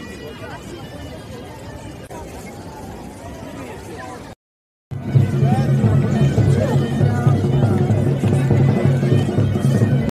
Gracias.